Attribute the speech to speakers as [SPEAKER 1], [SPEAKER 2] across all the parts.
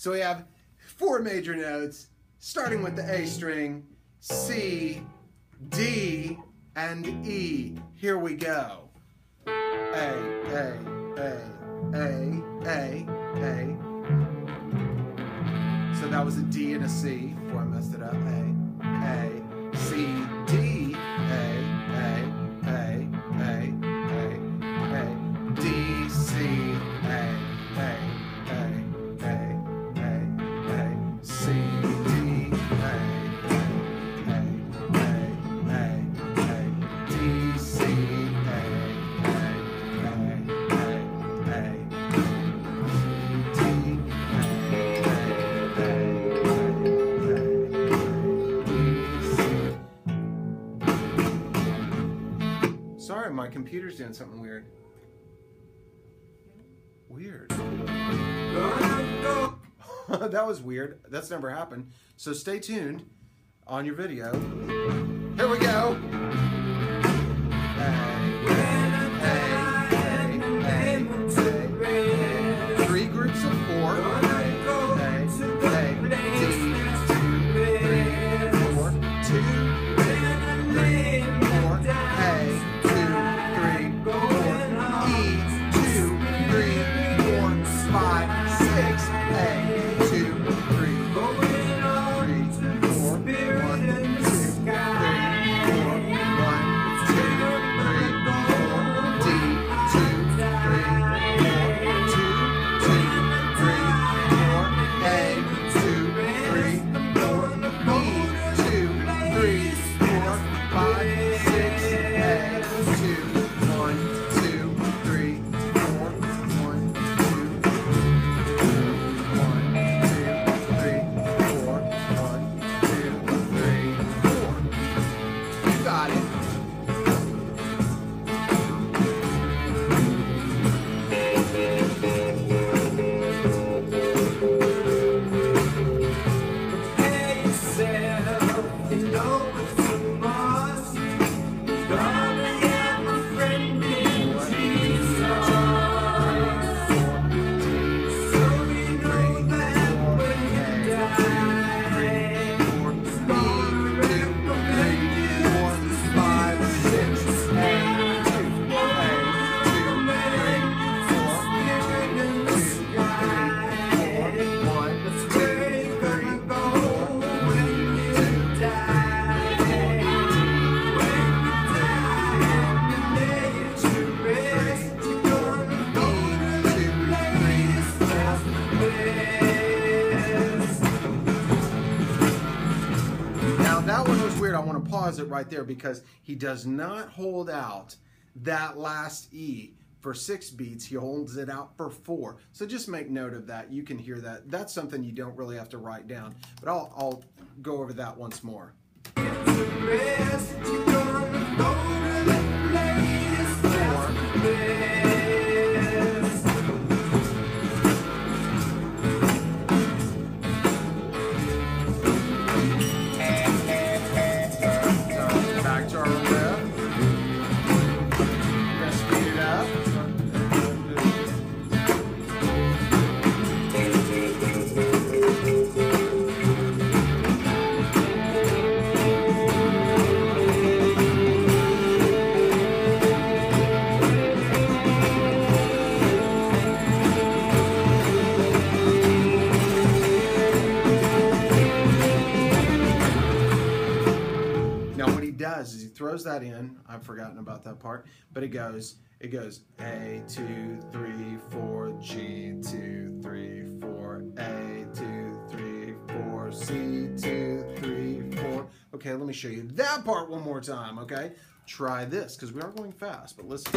[SPEAKER 1] So we have four major notes, starting with the A string, C, D, and E. Here we go. A, A, A, A, A, A. So that was a D and a C before I messed it up. A, A, my computer's doing something weird. Weird. that was weird. That's never happened. So stay tuned on your video. Here we go. A, five, Now was weird. I want to pause it right there because he does not hold out that last E for six beats. He holds it out for four. So just make note of that. You can hear that. That's something you don't really have to write down. But I'll, I'll go over that once more. Throws that in. I've forgotten about that part, but it goes it goes A two three four G two three four A two three four C two three four. Okay, let me show you that part one more time. Okay, try this because we are going fast, but listen.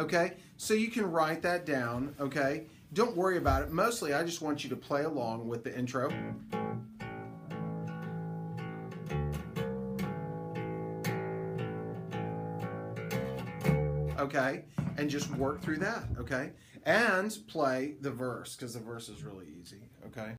[SPEAKER 1] Okay, so you can write that down, okay? don't worry about it. Mostly, I just want you to play along with the intro. Okay, and just work through that. Okay, and play the verse because the verse is really easy. Okay.